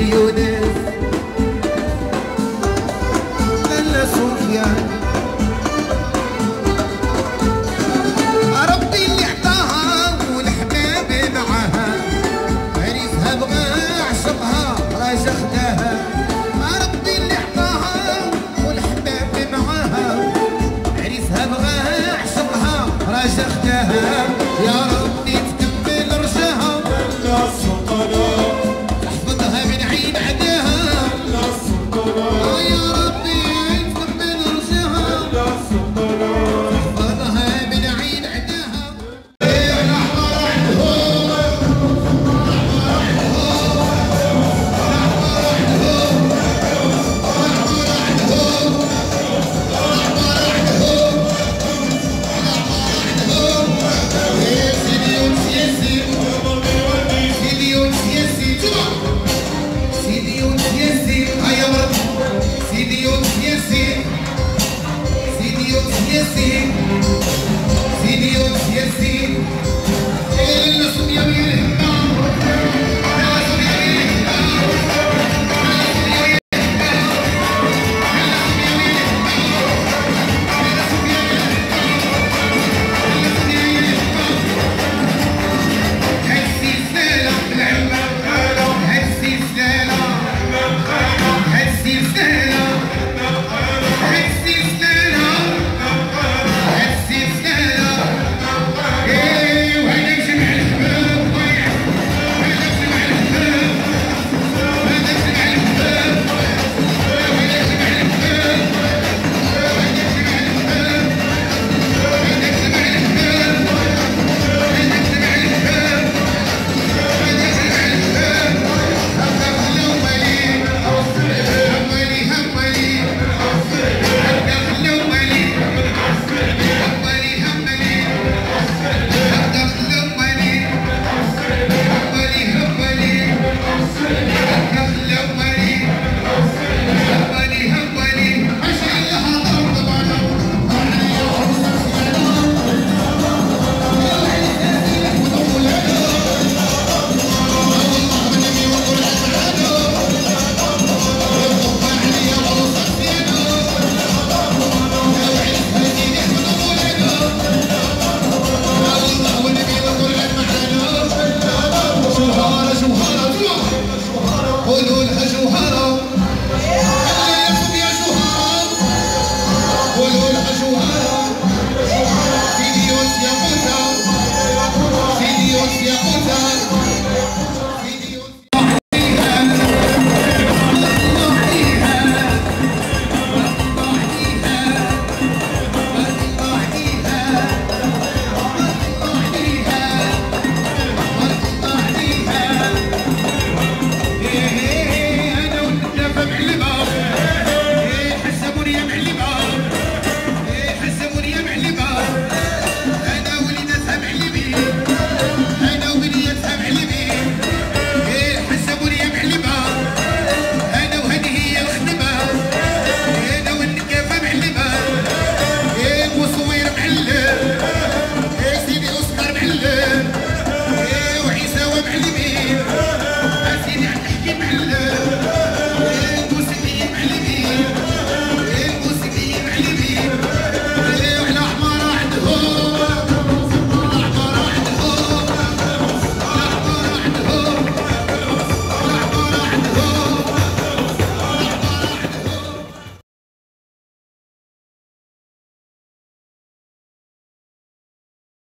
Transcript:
Yunus.